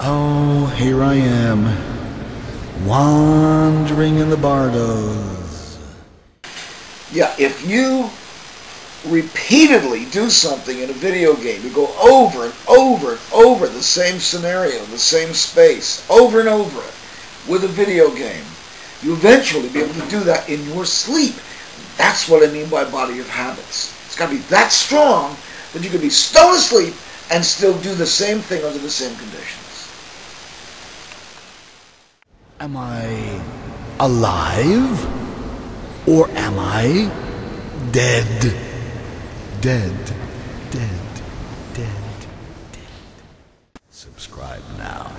Oh, here I am, wandering in the bardos. Yeah, if you repeatedly do something in a video game, you go over and over and over the same scenario, the same space, over and over it with a video game, you eventually be able to do that in your sleep. That's what I mean by body of habits. It's got to be that strong that you can be stone asleep and still do the same thing under the same conditions. Am I alive? Or am I dead? Dead, dead, dead, dead. Subscribe now.